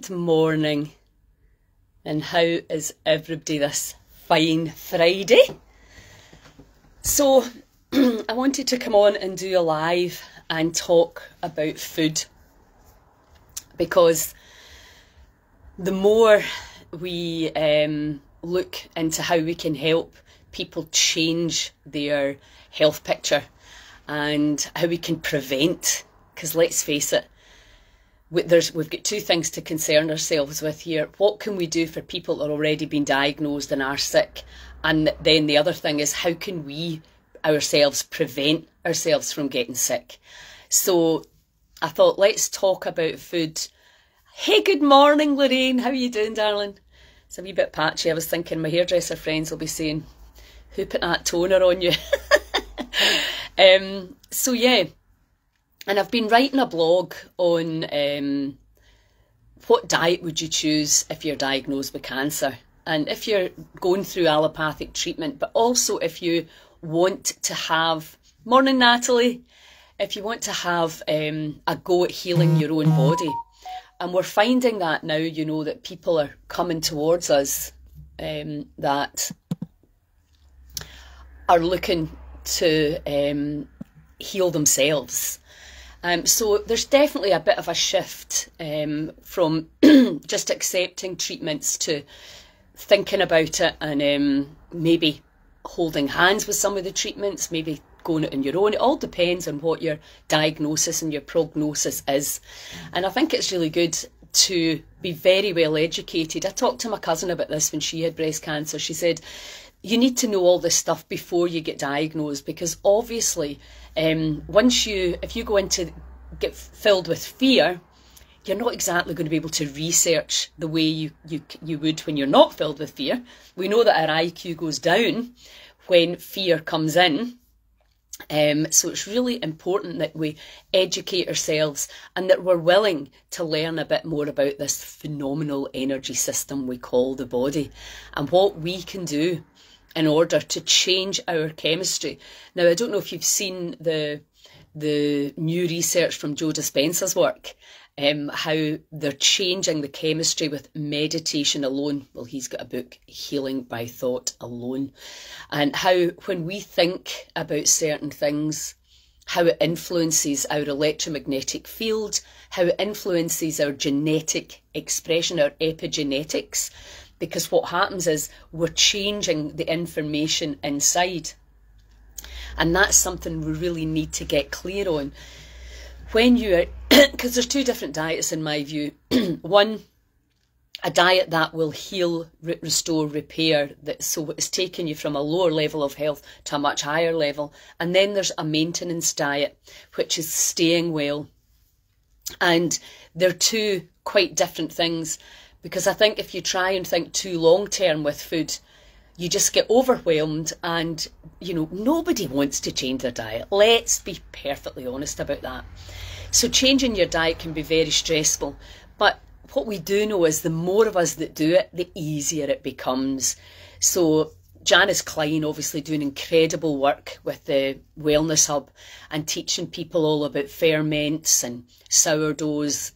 Good morning. And how is everybody this fine Friday? So, I wanted to come on and do a live and talk about food because the more we um, look into how we can help people change their health picture and how we can prevent, because let's face it, there's, we've got two things to concern ourselves with here. What can we do for people that are already been diagnosed and are sick? And then the other thing is how can we ourselves prevent ourselves from getting sick? So I thought let's talk about food. Hey, good morning, Lorraine. How are you doing, darling? It's a wee bit patchy. I was thinking my hairdresser friends will be saying, "Who put that toner on you?" um, so yeah, and I've been writing a blog on um, what diet would you choose if you're diagnosed with cancer, and if you're going through allopathic treatment, but also if you want to have morning Natalie, if you want to have um, a go at healing your own body. And we're finding that now, you know, that people are coming towards us um, that are looking to um, heal themselves. Um, so there's definitely a bit of a shift um, from just accepting treatments to thinking about it and um, maybe holding hands with some of the treatments, maybe going it on your own. It all depends on what your diagnosis and your prognosis is. And I think it's really good to be very well educated. I talked to my cousin about this when she had breast cancer. She said, you need to know all this stuff before you get diagnosed because obviously um, once you if you go into get filled with fear you're not exactly going to be able to research the way you, you you would when you're not filled with fear. We know that our IQ goes down when fear comes in. Um, so it's really important that we educate ourselves and that we're willing to learn a bit more about this phenomenal energy system we call the body. And what we can do in order to change our chemistry. Now, I don't know if you've seen the the new research from Joe Dispenza's work, um, how they're changing the chemistry with meditation alone. Well, he's got a book, Healing by Thought Alone, and how when we think about certain things, how it influences our electromagnetic field, how it influences our genetic expression, our epigenetics because what happens is we're changing the information inside. And that's something we really need to get clear on. When you are, because there's two different diets in my view. One, a diet that will heal, restore, repair, that so it's taking you from a lower level of health to a much higher level. And then there's a maintenance diet, which is staying well. And they're two quite different things. Because I think if you try and think too long term with food, you just get overwhelmed and you know nobody wants to change their diet. Let's be perfectly honest about that. So changing your diet can be very stressful but what we do know is the more of us that do it the easier it becomes. So Janice Klein obviously doing incredible work with the Wellness Hub and teaching people all about ferments and sourdoughs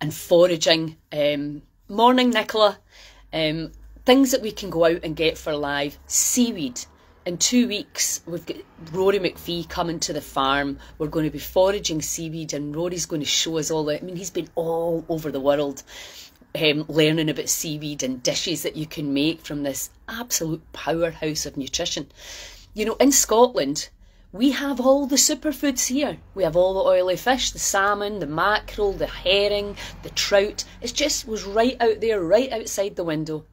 and foraging. Um, morning, Nicola. Um, things that we can go out and get for live. Seaweed. In two weeks, we've got Rory McPhee coming to the farm. We're going to be foraging seaweed, and Rory's going to show us all that. I mean, he's been all over the world um, learning about seaweed and dishes that you can make from this absolute powerhouse of nutrition. You know, in Scotland, we have all the superfoods here. We have all the oily fish, the salmon, the mackerel, the herring, the trout. It just was right out there, right outside the window.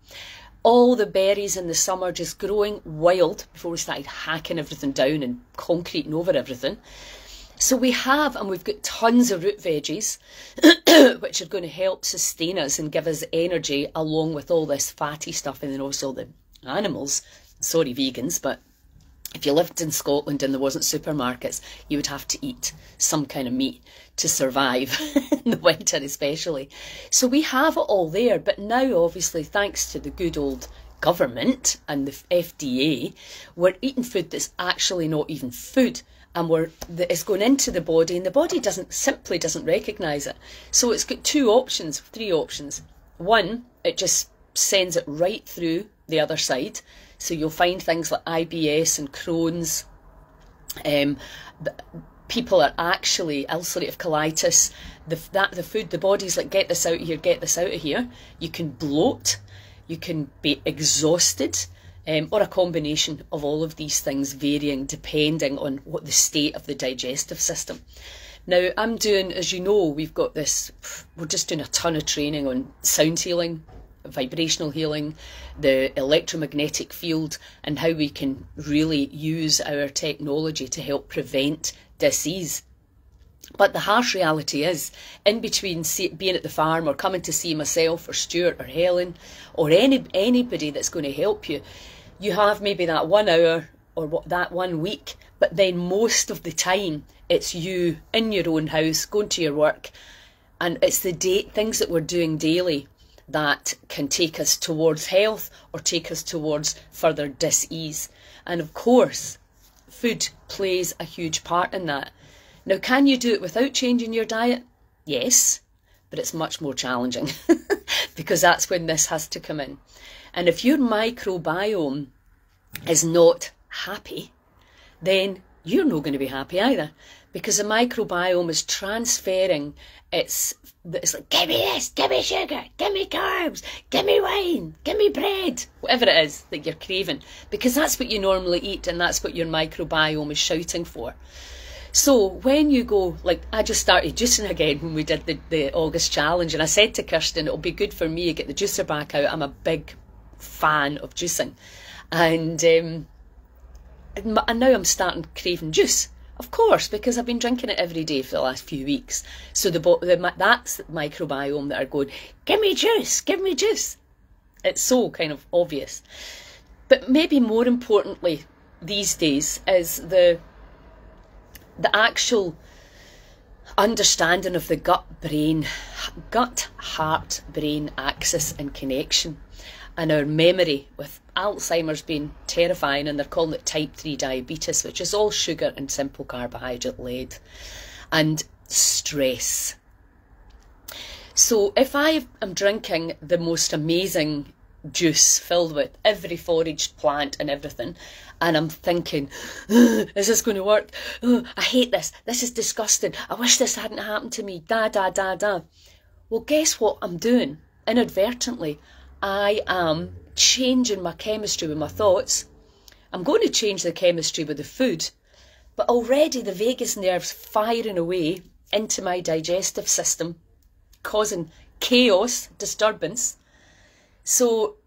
All the berries in the summer just growing wild before we started hacking everything down and concreting over everything. So we have, and we've got tons of root veggies, which are going to help sustain us and give us energy along with all this fatty stuff and then also the animals. Sorry, vegans, but if you lived in Scotland and there wasn't supermarkets, you would have to eat some kind of meat to survive in the winter, especially. So we have it all there, but now, obviously, thanks to the good old government and the FDA, we're eating food that's actually not even food. and we're it's going into the body and the body doesn't simply doesn't recognize it so it's got two options three options one it just sends it right through the other side so you'll find things like IBS and Crohn's. Um, people are actually ulcerative colitis. The, that the food the body's like get this out of here get this out of here. You can bloat you can be exhausted um, or a combination of all of these things varying depending on what the state of the digestive system. Now, I'm doing, as you know, we've got this, we're just doing a ton of training on sound healing, vibrational healing, the electromagnetic field, and how we can really use our technology to help prevent disease. But the harsh reality is, in between being at the farm or coming to see myself or Stuart or Helen or any anybody that's going to help you, you have maybe that one hour or what that one week, but then most of the time it's you in your own house going to your work, and it's the day things that we're doing daily that can take us towards health or take us towards further dis-ease. And of course, food plays a huge part in that. Now, can you do it without changing your diet? Yes, but it's much more challenging because that's when this has to come in. And if your microbiome is not happy, then you're not going to be happy either because the microbiome is transferring its it's like give me this give me sugar give me carbs give me wine give me bread whatever it is that you're craving because that's what you normally eat and that's what your microbiome is shouting for so when you go like i just started juicing again when we did the, the august challenge and i said to kirsten it'll be good for me to get the juicer back out i'm a big fan of juicing. And, um, and now I'm starting craving juice. Of course, because I've been drinking it every day for the last few weeks. So the, the that's the microbiome that are going, give me juice, give me juice. It's so kind of obvious. But maybe more importantly these days is the the actual understanding of the gut brain, gut heart brain axis and connection and our memory with Alzheimer's being terrifying and they're calling it type 3 diabetes, which is all sugar and simple carbohydrate led, and stress. So if I am drinking the most amazing juice filled with every foraged plant and everything, and I'm thinking, is this going to work? I hate this. This is disgusting. I wish this hadn't happened to me. Da, da, da, da. Well, guess what I'm doing? Inadvertently, I am changing my chemistry with my thoughts. I'm going to change the chemistry with the food, but already the vagus nerve's firing away into my digestive system, causing chaos, disturbance. So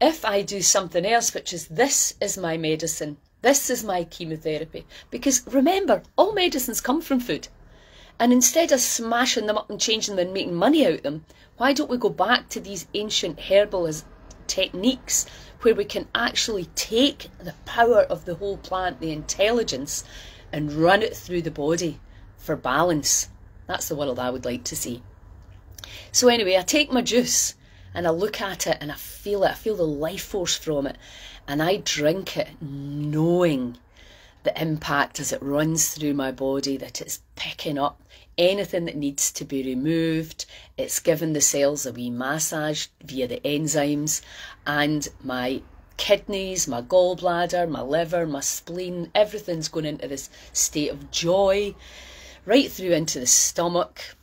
if I do something else, which is this is my medicine, this is my chemotherapy, because remember, all medicines come from food. And instead of smashing them up and changing them and making money out of them, why don't we go back to these ancient herbalist techniques where we can actually take the power of the whole plant, the intelligence, and run it through the body for balance? That's the world I would like to see. So, anyway, I take my juice and I look at it and I feel it. I feel the life force from it. And I drink it knowing the impact as it runs through my body that it's picking up anything that needs to be removed. It's given the cells a wee massage via the enzymes, and my kidneys, my gallbladder, my liver, my spleen, everything's going into this state of joy, right through into the stomach,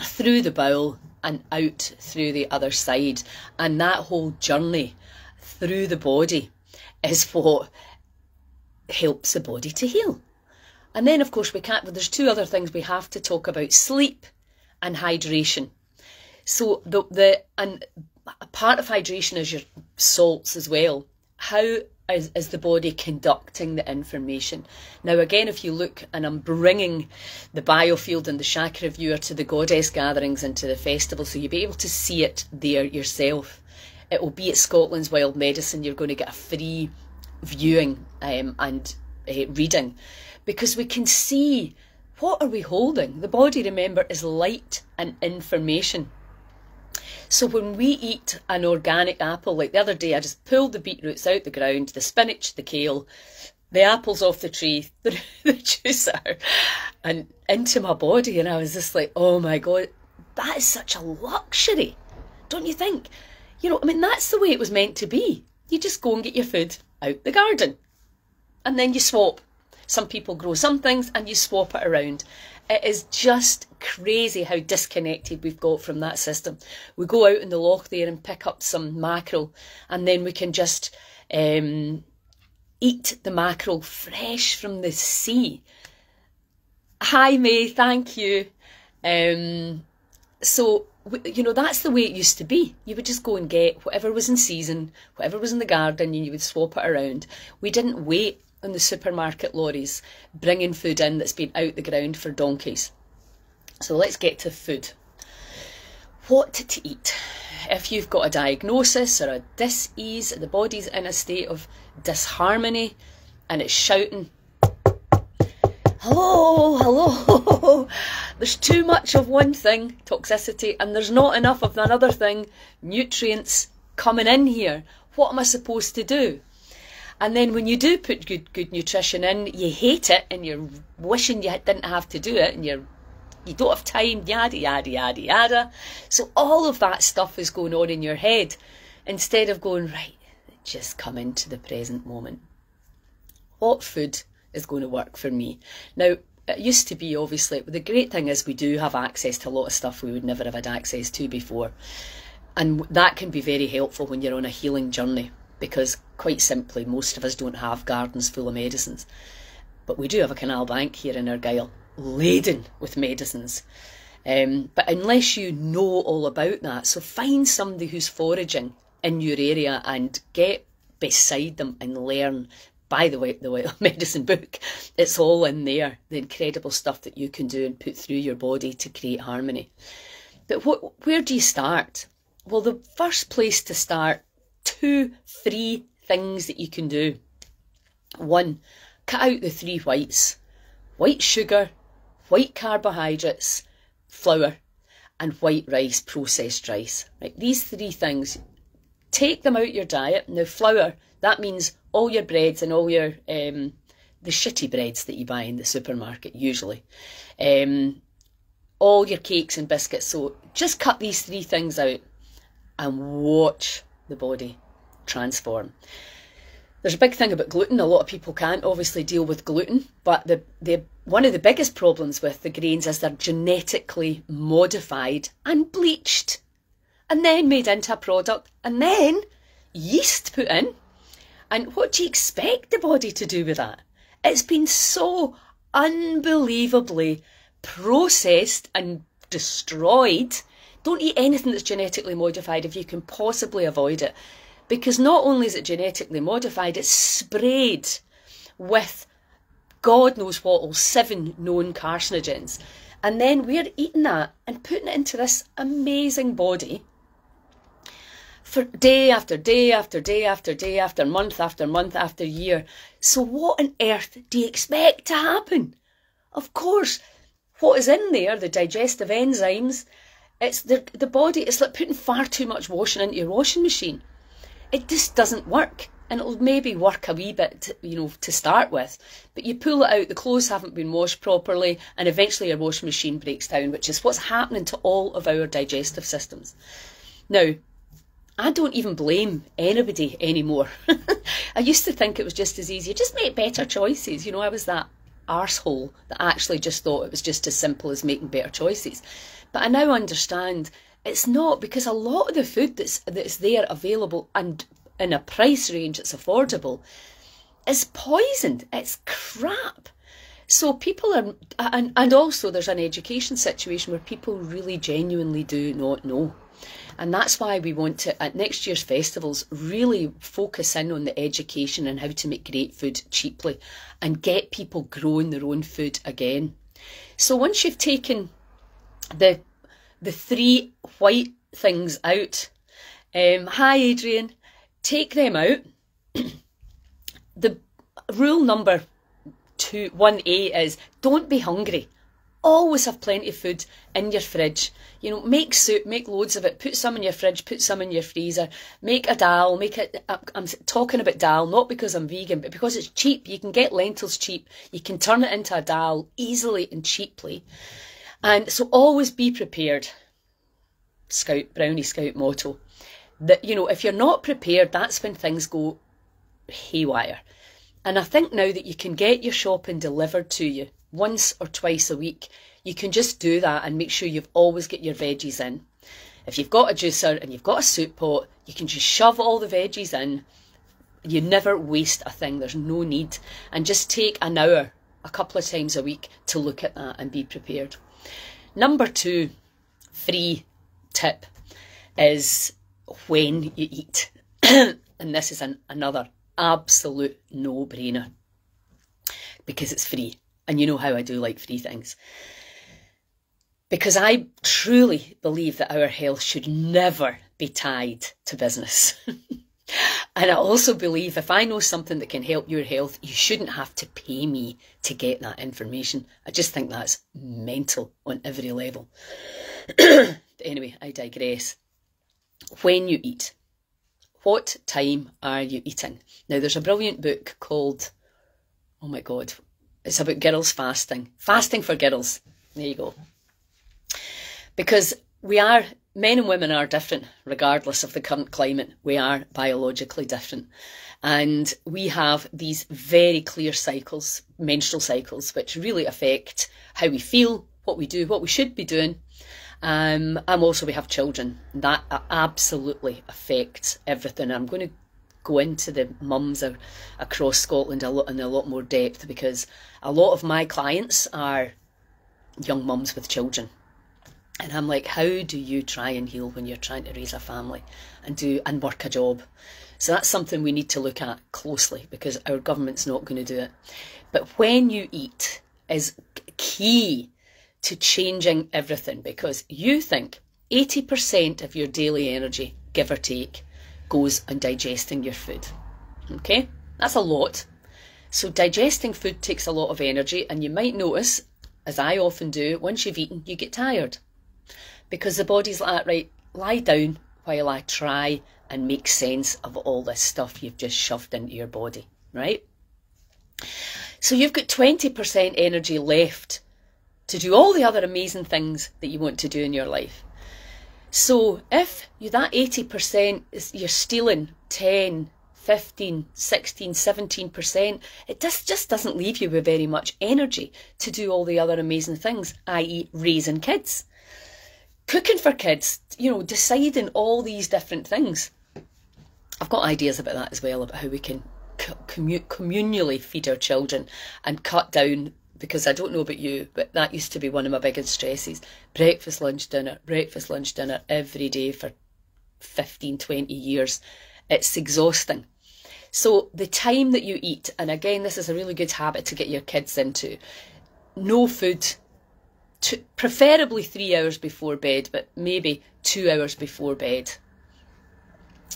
through the bowel, and out through the other side. And that whole journey through the body is what helps the body to heal. And then, of course, we can't, there's two other things we have to talk about sleep and hydration. So, the, the and a part of hydration is your salts as well. How is, is the body conducting the information? Now, again, if you look, and I'm bringing the biofield and the chakra viewer to the goddess gatherings and to the festival, so you'll be able to see it there yourself. It will be at Scotland's Wild Medicine. You're going to get a free viewing um, and uh, reading because we can see what are we holding? The body, remember, is light and information. So when we eat an organic apple, like the other day, I just pulled the beetroots out the ground, the spinach, the kale, the apples off the tree, the, the juicer, and into my body. And I was just like, oh my God, that is such a luxury, don't you think? You know, I mean, that's the way it was meant to be. You just go and get your food out the garden and then you swap. Some people grow some things and you swap it around. It is just crazy how disconnected we've got from that system. We go out in the loch there and pick up some mackerel and then we can just um, eat the mackerel fresh from the sea. Hi, May, thank you. Um, so, you know, that's the way it used to be. You would just go and get whatever was in season, whatever was in the garden, and you would swap it around. We didn't wait on the supermarket lorries bringing food in that's been out the ground for donkeys. So let's get to food. What to eat? If you've got a diagnosis or a dis-ease, the body's in a state of disharmony and it's shouting, hello, hello. there's too much of one thing, toxicity, and there's not enough of another thing, nutrients coming in here. What am I supposed to do? And then when you do put good good nutrition in, you hate it and you're wishing you didn't have to do it and you're you don't have time, yada yada yada yada. So all of that stuff is going on in your head instead of going, right, just come into the present moment. What food is going to work for me. Now, it used to be obviously, the great thing is we do have access to a lot of stuff we would never have had access to before. And that can be very helpful when you're on a healing journey because, quite simply, most of us don't have gardens full of medicines. But we do have a canal bank here in Argyll laden with medicines. Um, but unless you know all about that, so find somebody who's foraging in your area and get beside them and learn by the way, the way medicine book, it's all in there. The incredible stuff that you can do and put through your body to create harmony. But what, where do you start? Well, the first place to start, two, three things that you can do. One, cut out the three whites white sugar, white carbohydrates, flour, and white rice, processed rice. Right, these three things, take them out your diet. Now, flour, that means all your breads and all your um, the shitty breads that you buy in the supermarket usually, um, all your cakes and biscuits. So just cut these three things out and watch the body transform. There's a big thing about gluten. A lot of people can't obviously deal with gluten, but the, the one of the biggest problems with the grains is they're genetically modified and bleached, and then made into a product, and then yeast put in and what do you expect the body to do with that? It's been so unbelievably processed and destroyed. Don't eat anything that's genetically modified if you can possibly avoid it. Because not only is it genetically modified, it's sprayed with God knows what, all seven known carcinogens. And then we're eating that and putting it into this amazing body for day after day after day after day after month after month after year. So what on earth do you expect to happen? Of course, what is in there, the digestive enzymes, it's the, the body, it's like putting far too much washing into your washing machine. It just doesn't work. And it'll maybe work a wee bit, you know, to start with. But you pull it out, the clothes haven't been washed properly, and eventually your washing machine breaks down, which is what's happening to all of our digestive systems. Now, I don't even blame anybody anymore. I used to think it was just as easy. Just make better choices. You know, I was that arsehole that actually just thought it was just as simple as making better choices. But I now understand it's not because a lot of the food that's that's there available and in a price range that's affordable is poisoned. It's crap. So people are, and, and also there's an education situation where people really genuinely do not know. And that's why we want to, at next year's festivals, really focus in on the education and how to make great food cheaply and get people growing their own food again. So once you've taken the the three white things out, um, hi Adrian, take them out. the rule number two, 1A is don't be hungry always have plenty of food in your fridge. You know, make soup, make loads of it, put some in your fridge, put some in your freezer, make a dal, make it, I'm talking about dal, not because I'm vegan, but because it's cheap. You can get lentils cheap. You can turn it into a dal easily and cheaply. And so always be prepared. Scout, Brownie Scout motto. That, you know, if you're not prepared, that's when things go haywire. And I think now that you can get your shopping delivered to you once or twice a week, you can just do that and make sure you've always got your veggies in. If you've got a juicer and you've got a soup pot, you can just shove all the veggies in. You never waste a thing, there's no need. And just take an hour a couple of times a week to look at that and be prepared. Number two, free tip is when you eat. and this is an, another absolute no brainer because it's free. And you know how I do like free things. Because I truly believe that our health should never be tied to business. and I also believe if I know something that can help your health, you shouldn't have to pay me to get that information. I just think that's mental on every level. anyway, I digress. When you eat, what time are you eating? Now, there's a brilliant book called, oh my God, it's about girls fasting. Fasting for girls. There you go. Because we are, men and women are different, regardless of the current climate. We are biologically different. And we have these very clear cycles, menstrual cycles, which really affect how we feel, what we do, what we should be doing. Um, and also we have children. That absolutely affects everything. I'm going to go into the mums across Scotland a lot in a lot more depth because a lot of my clients are young mums with children. And I'm like, how do you try and heal when you're trying to raise a family and do and work a job? So that's something we need to look at closely because our government's not going to do it. But when you eat is key to changing everything because you think 80% of your daily energy, give or take, goes on digesting your food. Okay, that's a lot. So, digesting food takes a lot of energy, and you might notice, as I often do, once you've eaten, you get tired because the body's like, right, lie down while I try and make sense of all this stuff you've just shoved into your body, right? So, you've got 20% energy left to do all the other amazing things that you want to do in your life. So if you that 80% is you're stealing 10, 15, 16, 17%, it just, just doesn't leave you with very much energy to do all the other amazing things, i.e. raising kids. Cooking for kids, you know, deciding all these different things. I've got ideas about that as well, about how we can communally feed our children and cut down because I don't know about you, but that used to be one of my biggest stresses. Breakfast, lunch, dinner, breakfast, lunch, dinner every day for 15, 20 years. It's exhausting. So the time that you eat, and again, this is a really good habit to get your kids into, no food, to, preferably three hours before bed, but maybe two hours before bed.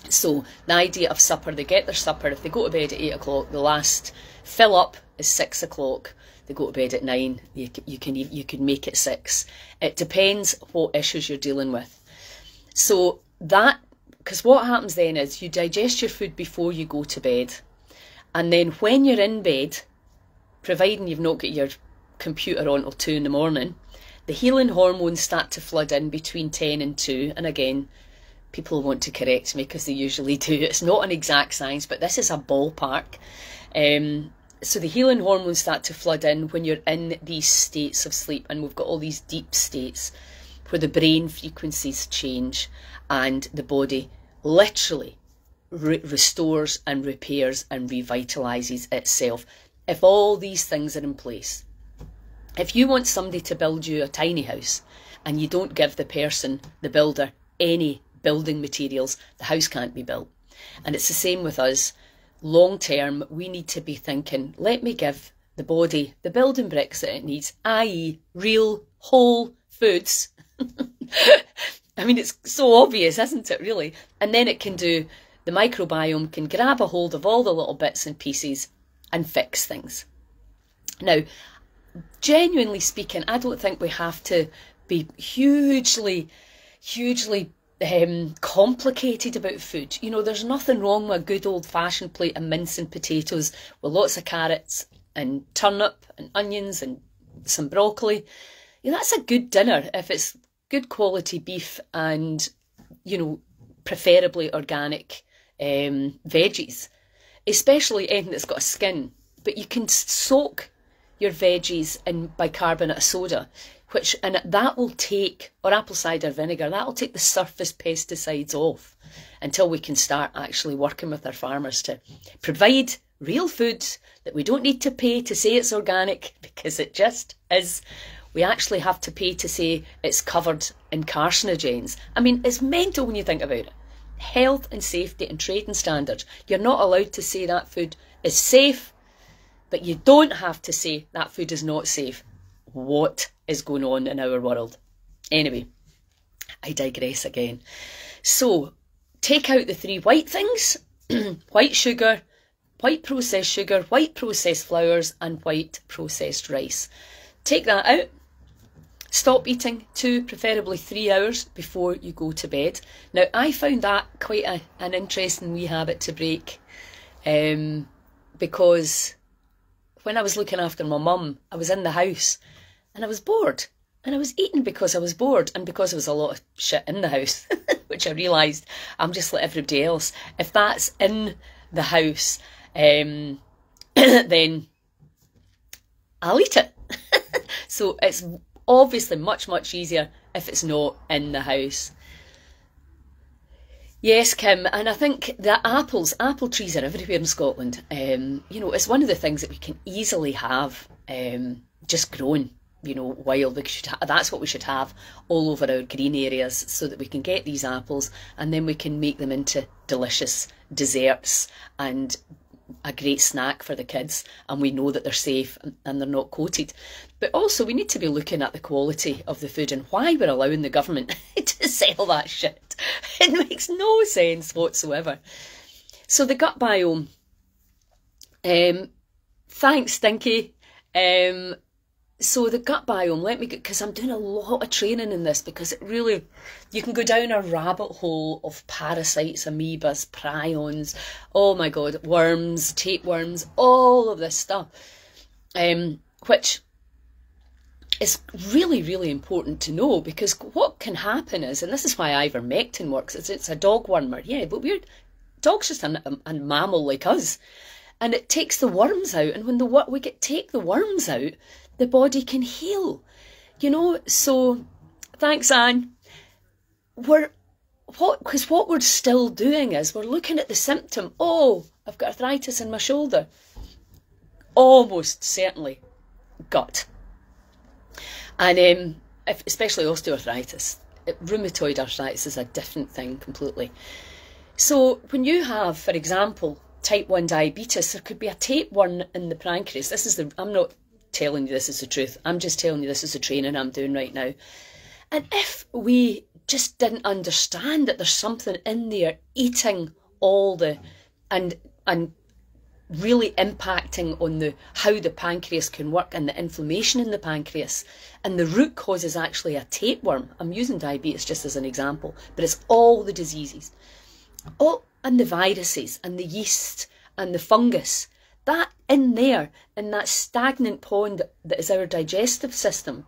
So the idea of supper, they get their supper. If they go to bed at eight o'clock, the last fill up is six o'clock they go to bed at nine. You, you can you can make it six. It depends what issues you're dealing with. So that because what happens then is you digest your food before you go to bed, and then when you're in bed, providing you've not got your computer on till two in the morning, the healing hormones start to flood in between ten and two. And again, people want to correct me because they usually do. It's not an exact science, but this is a ballpark. Um, so the healing hormones start to flood in when you're in these states of sleep and we've got all these deep states where the brain frequencies change and the body literally re- restores and repairs and revitalizes itself if all these things are in place if you want somebody to build you a tiny house and you don't give the person the builder any building materials the house can't be built and it's the same with us long term, we need to be thinking, let me give the body the building bricks that it needs, i.e., real whole foods. I mean, it's so obvious, isn't it, really? And then it can do, the microbiome can grab a hold of all the little bits and pieces and fix things. Now, genuinely speaking, I don't think we have to be hugely, hugely um, complicated about food. You know, there's nothing wrong with a good old fashioned plate of mince and potatoes with lots of carrots and turnip and onions and some broccoli. You know, that's a good dinner if it's good quality beef and, you know, preferably organic um, veggies, especially anything that's got a skin. But you can soak your veggies in bicarbonate of soda which and that will take or apple cider vinegar that will take the surface pesticides off until we can start actually working with our farmers to provide real foods that we don't need to pay to say it's organic because it just is. We actually have to pay to say it's covered in carcinogens. I mean it's mental when you think about it. Health and safety and trading standards. You're not allowed to say that food is safe but you don't have to say that food is not safe what is going on in our world. Anyway, I digress again. So, take out the three white things white sugar, white processed sugar, white processed flours, and white processed rice. Take that out. Stop eating two, preferably three hours before you go to bed. Now, I found that quite a, an interesting wee habit to break um, because when I was looking after my mum, I was in the house and I was bored. And I was eating because I was bored and because there was a lot of shit in the house, which I realised I'm just like everybody else. If that's in the house, um, then I'll eat it. so it's obviously much, much easier if it's not in the house. Yes, Kim, and I think that apples, apple trees are everywhere in Scotland. Um, you know, it's one of the things that we can easily have um, just grown you know, wild. We should ha- that's what we should have all over our green areas so that we can get these apples and then we can make them into delicious desserts and a great snack for the kids and we know that they're safe and they're not coated. But also we need to be looking at the quality of the food and why we're allowing the government to sell that shit. It makes no sense whatsoever. So the gut biome. Um, thanks, Stinky. Um, so the gut biome, let me get, because I'm doing a lot of training in this because it really, you can go down a rabbit hole of parasites, amoebas, prions, oh my god, worms, tapeworms, all of this stuff, um, which is really, really important to know because what can happen is, and this is why ivermectin works, is it's a dog wormer, yeah, but we're, dog's just a, a, a mammal like us and it takes the worms out. And when the we get take the worms out, the body can heal. You know, so thanks, Anne. We're what because what we're still doing is we're looking at the symptom. Oh, I've got arthritis in my shoulder. Almost certainly gut. And um, especially osteoarthritis. Rheumatoid arthritis is a different thing completely. So when you have, for example, type 1 diabetes, there could be a tapeworm in the pancreas. This is the, I'm not telling you this is the truth. I'm just telling you this is the training I'm doing right now. And if we just didn't understand that there's something in there eating all the and and really impacting on the how the pancreas can work and the inflammation in the pancreas and the root cause is actually a tapeworm i'm using diabetes just as an example but it's all the diseases all and the viruses and the yeast and the fungus that in there, in that stagnant pond that is our digestive system,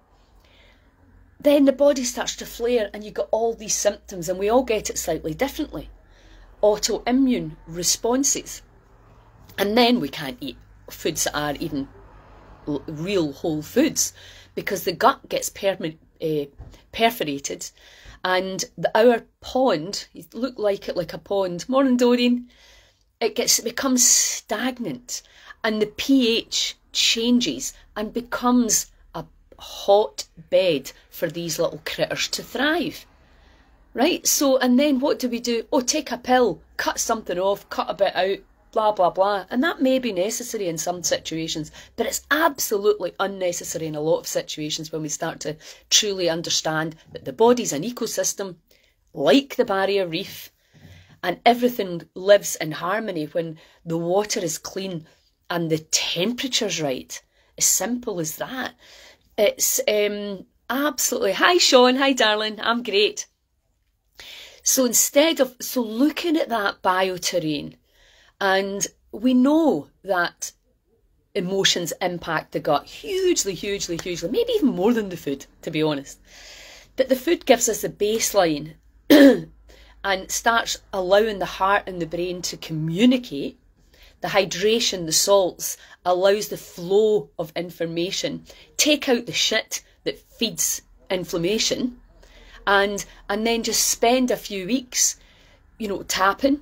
then the body starts to flare and you get all these symptoms, and we all get it slightly differently. Autoimmune responses. And then we can't eat foods that are even real whole foods because the gut gets uh, perforated and the, our pond, look like it like a pond. Morning, Doreen it gets it becomes stagnant and the pH changes and becomes a hot bed for these little critters to thrive. Right? So and then what do we do? Oh, take a pill, cut something off, cut a bit out, blah blah blah. And that may be necessary in some situations, but it's absolutely unnecessary in a lot of situations when we start to truly understand that the body's an ecosystem like the barrier reef and everything lives in harmony when the water is clean and the temperature's right. as simple as that. It's um, absolutely. Hi, Sean. Hi, darling. I'm great. So instead of so looking at that bioterrain, and we know that emotions impact the gut hugely, hugely, hugely, maybe even more than the food, to be honest. But the food gives us the baseline and starts allowing the heart and the brain to communicate. The hydration, the salts, allows the flow of information. Take out the shit that feeds inflammation and and then just spend a few weeks, you know, tapping.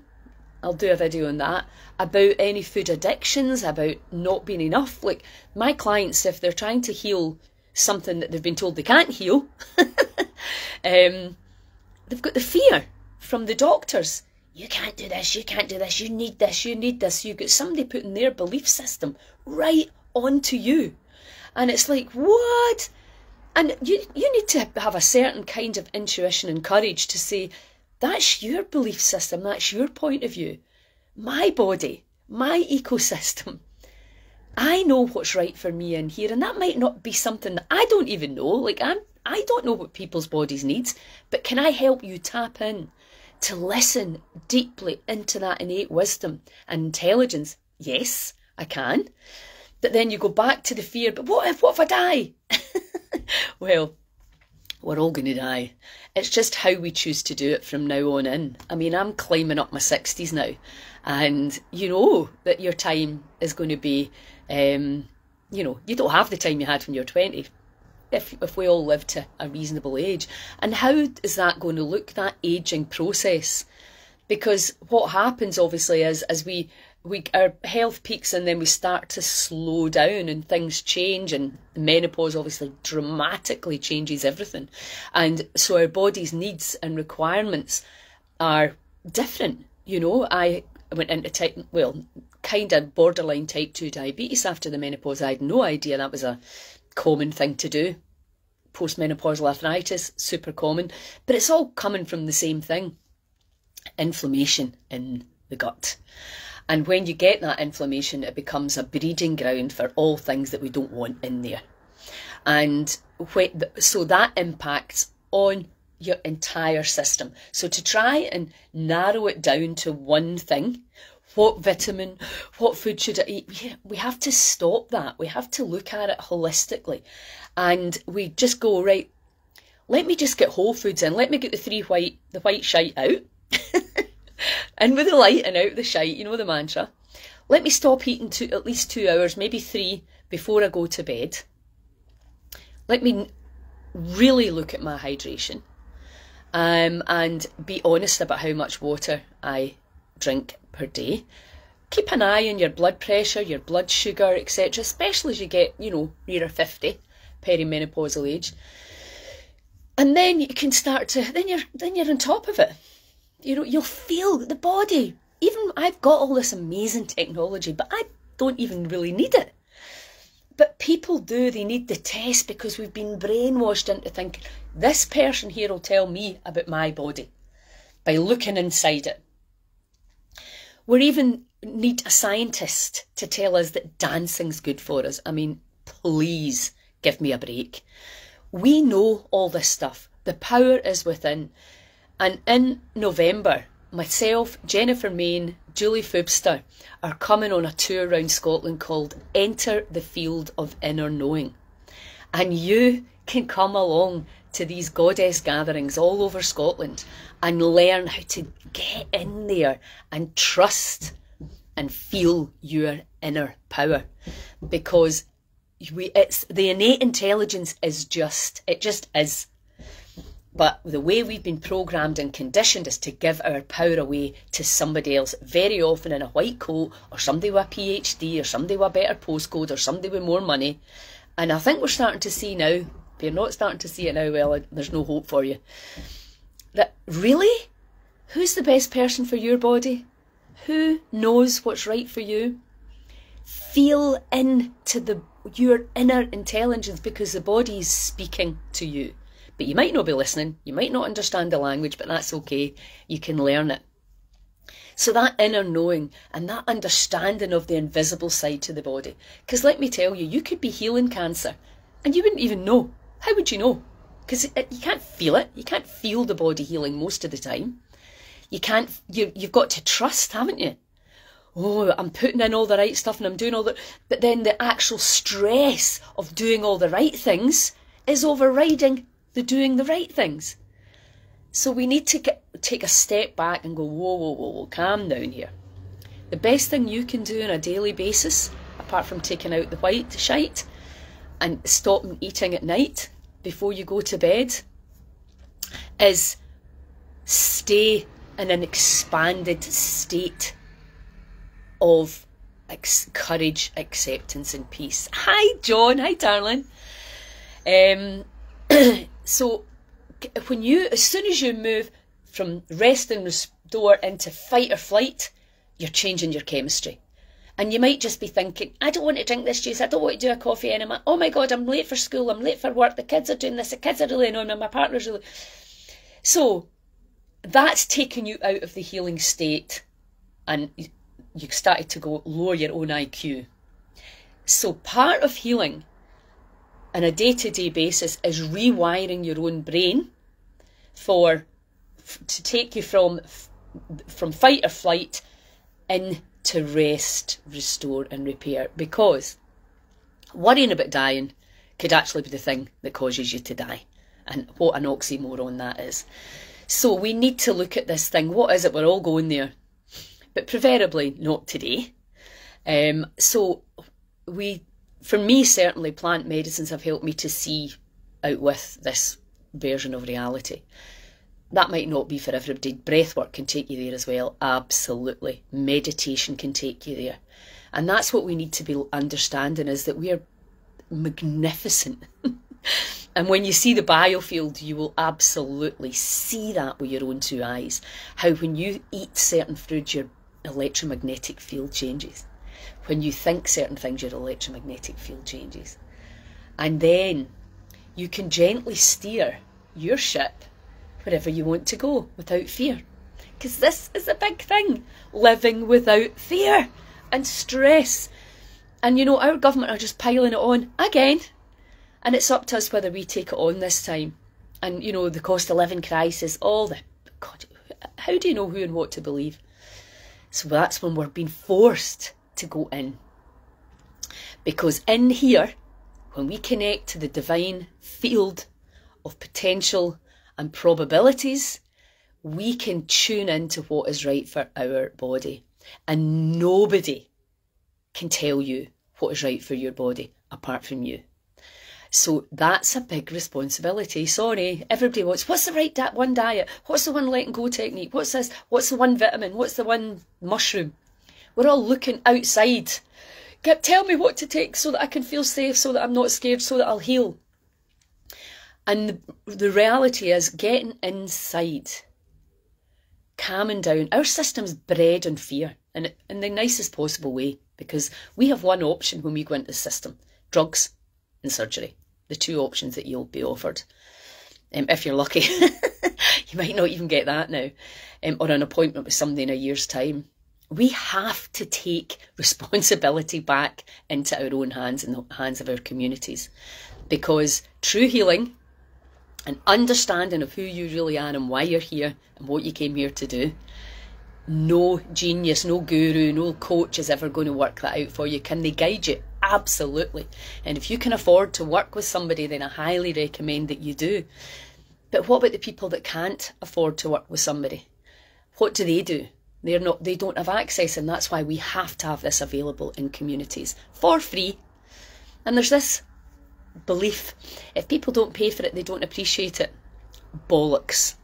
I'll do a video on that about any food addictions, about not being enough. Like my clients, if they're trying to heal something that they've been told they can't heal, um, they've got the fear from the doctors. You can't do this, you can't do this, you need this, you need this. You've got somebody putting their belief system right onto you. And it's like, what? And you, you need to have a certain kind of intuition and courage to say, that's your belief system, that's your point of view. My body, my ecosystem. I know what's right for me in here, and that might not be something that I don't even know. Like I'm I don't know what people's bodies needs, but can I help you tap in to listen deeply into that innate wisdom and intelligence? Yes, I can. But then you go back to the fear, but what if what if I die? well, we're all going to die. It's just how we choose to do it from now on in. I mean, I'm climbing up my 60s now, and you know that your time is going to be, um, you know, you don't have the time you had when you're 20 if, if we all live to a reasonable age. And how is that going to look, that ageing process? Because what happens obviously is as we we our health peaks and then we start to slow down and things change and menopause obviously dramatically changes everything. And so our body's needs and requirements are different you know. I went into type well kind of borderline type 2 diabetes after the menopause. I had no idea that was a common thing to do. Postmenopausal arthritis super common. But it's all coming from the same thing inflammation in the gut and when you get that inflammation, it becomes a breeding ground for all things that we don't want in there. And when, so that impacts on your entire system. So to try and narrow it down to one thing, what vitamin, what food should I eat? We have to stop that. We have to look at it holistically. And we just go, right, let me just get whole foods in. Let me get the three white, the white shite out. in with the light and out the shite, you know the mantra. Let me stop eating two, at least two hours, maybe three, before I go to bed. Let me really look at my hydration um, and be honest about how much water I drink per day. Keep an eye on your blood pressure, your blood sugar, etc., especially as you get, you know, nearer 50, perimenopausal age. And then you can start to, then you're, then you're on top of it you know, you'll feel the body. Even I've got all this amazing technology, but I don't even really need it. But people do, they need the test because we've been brainwashed into thinking this person here will tell me about my body by looking inside it. We even need a scientist to tell us that dancing's good for us. I mean, please give me a break. We know all this stuff. The power is within. And in November, myself, Jennifer Main, Julie Foobster are coming on a tour around Scotland called Enter the Field of Inner Knowing. And you can come along to these goddess gatherings all over Scotland and learn how to get in there and trust and feel your inner power because we it's the innate intelligence is just it just is but the way we've been programmed and conditioned is to give our power away to somebody else, very often in a white coat, or somebody with a PhD, or somebody with a better postcode, or somebody with more money. And I think we're starting to see now, if you're not starting to see it now, well, there's no hope for you. That really? Who's the best person for your body? Who knows what's right for you? Feel into the your inner intelligence because the body is speaking to you. But you might not be listening, you might not understand the language, but that's okay. You can learn it. So that inner knowing and that understanding of the invisible side to the body. Because let me tell you, you could be healing cancer and you wouldn't even know. How would you know? Because you can't feel it. You can't feel the body healing most of the time. You can't, you, you've got to trust, haven't you? Oh, I'm putting in all the right stuff and I'm doing all the, but then the actual stress of doing all the right things is overriding the doing the right things. So we need to get, take a step back and go, whoa, whoa, whoa, whoa, calm down here. The best thing you can do on a daily basis, apart from taking out the white shite and stopping eating at night before you go to bed, is stay in an expanded state of ex- courage, acceptance, and peace. Hi, John. Hi, darling. Um, so when you, as soon as you move from rest and restore into fight or flight, you're changing your chemistry. And you might just be thinking, I don't want to drink this juice, I don't want to do a coffee anymore. Oh my God, I'm late for school, I'm late for work, the kids are doing this, the kids are really annoying me, my partner's really. So that's taking you out of the healing state and you started to go lower your own IQ. So part of healing on a day-to-day basis is rewiring your own brain for to take you from from fight or flight into rest, restore and repair because worrying about dying could actually be the thing that causes you to die. And what an oxymoron that is. So we need to look at this thing. What is it? We're all going there. But preferably not today. Um, so we for me, certainly, plant medicines have helped me to see out with this version of reality. That might not be for everybody. Breathwork can take you there as well. Absolutely. Meditation can take you there. And that's what we need to be understanding is that we are magnificent. and when you see the biofield, you will absolutely see that with your own two eyes. How when you eat certain foods, your electromagnetic field changes when you think certain things, your electromagnetic field changes. And then you can gently steer your ship wherever you want to go without fear. Because this is a big thing living without fear and stress. And you know, our government are just piling it on again. And it's up to us whether we take it on this time. And you know, the cost of living crisis, all the God, how do you know who and what to believe? So that's when we're being forced to go in. Because in here, when we connect to the divine field of potential and probabilities, we can tune into what is right for our body. And nobody can tell you what is right for your body apart from you. So that's a big responsibility. Sorry, everybody wants, what's the right da- one diet? What's the one letting go technique? What's this? What's the one vitamin? What's the one mushroom? We're all looking outside. Get, tell me what to take so that I can feel safe, so that I'm not scared, so that I'll heal. And the, the reality is getting inside, calming down. Our system's bred in fear, and in the nicest possible way, because we have one option when we go into the system drugs and surgery. The two options that you'll be offered. Um, if you're lucky, you might not even get that now, um, or an appointment with somebody in a year's time we have to take responsibility back into our own hands and the hands of our communities. Because true healing and understanding of who you really are and why you're here and what you came here to do, no genius, no guru, no coach is ever going to work that out for you. Can they guide you? Absolutely. And if you can afford to work with somebody, then I highly recommend that you do. But what about the people that can't afford to work with somebody? What do they do? They're not, they don't have access, and that's why we have to have this available in communities for free. And there's this belief if people don't pay for it, they don't appreciate it. Bollocks.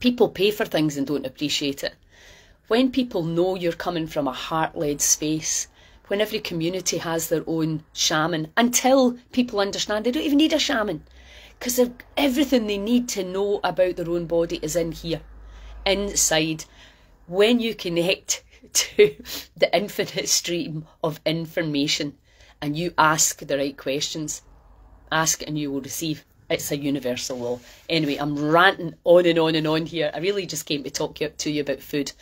People pay for things and don't appreciate it. When people know you're coming from a heart led space, when every community has their own shaman, until people understand they don't even need a shaman, because everything they need to know about their own body is in here, inside when you connect to the infinite stream of information and you ask the right questions, ask and you will receive. It's a universal law. Anyway, I'm ranting on and on and on here. I really just came to talk to you about food.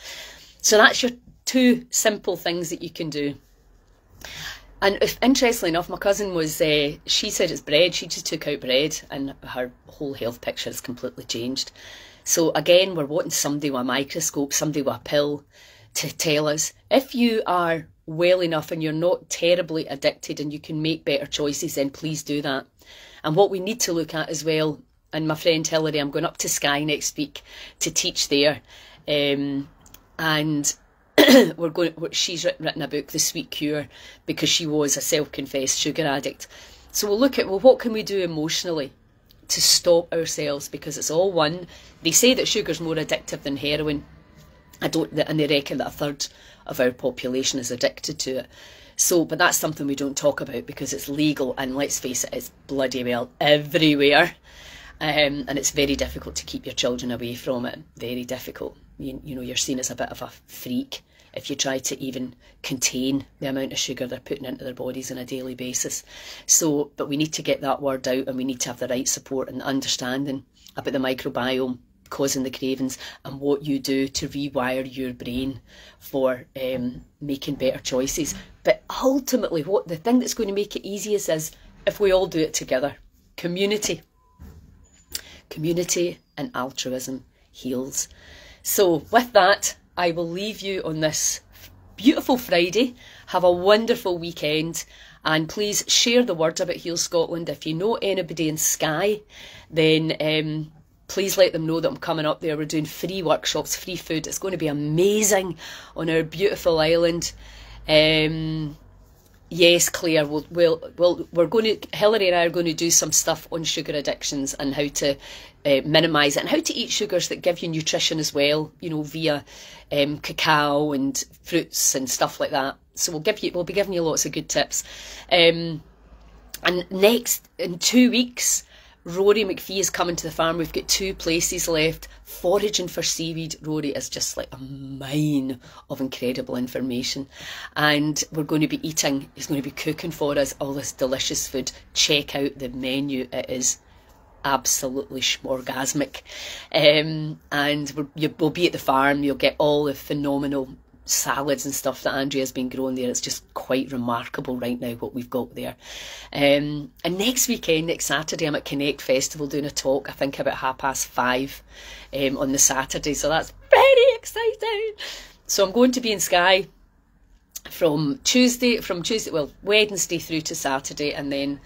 So that's your two simple things that you can do. And if, interestingly enough, my cousin was, uh, she said it's bread. She just took out bread and her whole health picture has completely changed. So again, we're wanting somebody with a microscope, somebody with a pill to tell us if you are well enough and you're not terribly addicted and you can make better choices, then please do that. And what we need to look at as well, and my friend Hilary, I'm going up to Skye next week to teach there. Um, and we're going. She's written a book, The Sweet Cure, because she was a self-confessed sugar addict. So we'll look at well, what can we do emotionally to stop ourselves because it's all one. They say that sugar's more addictive than heroin. I don't, and they reckon that a third of our population is addicted to it. So, but that's something we don't talk about because it's legal, and let's face it, it's bloody well everywhere. Um, and it's very difficult to keep your children away from it. Very difficult. You, you know, you're seen as a bit of a freak if you try to even contain the amount of sugar they're putting into their bodies on a daily basis. So, but we need to get that word out and we need to have the right support and understanding about the microbiome causing the cravings and what you do to rewire your brain for um, making better choices. But ultimately, what the thing that's going to make it easiest is if we all do it together. Community. Community and altruism heals. So, with that, I will leave you on this beautiful Friday. Have a wonderful weekend. And please share the word about Heal Scotland. If you know anybody in Skye, then um, please let them know that I'm coming up there. We're doing free workshops, free food. It's going to be amazing on our beautiful island. Um, Yes, Claire. We'll, we'll, we'll, we're going to, Hillary and I are going to do some stuff on sugar addictions and how to uh, minimise it and how to eat sugars that give you nutrition as well, you know, via um, cacao and fruits and stuff like that. So we'll give you, we'll be giving you lots of good tips. Um, and next, in two weeks, Rory McPhee is coming to the farm. We've got two places left. Foraging for seaweed. Rory is just like a mine of incredible information. And we're going to be eating, he's going to be cooking for us all this delicious food. Check out the menu. It is absolutely orgasmic. Um, and we'll be at the farm. You'll get all the phenomenal salads and stuff that Andrea's been growing there. It's just quite remarkable right now what we've got there. Um, and next weekend, next Saturday, I'm at Connect Festival doing a talk, I think about half past five um, on the Saturday. So that's very exciting. So I'm going to be in Skye from Tuesday, from Tuesday, well, Wednesday through to Saturday, and then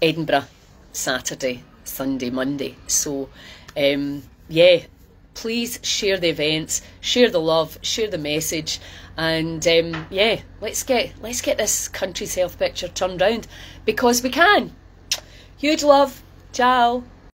Edinburgh Saturday, Sunday, Monday. So, um, yeah, please share the events, share the love, share the message, and um, yeah, let's get let's get this country's health picture turned round because we can. Huge love. Ciao.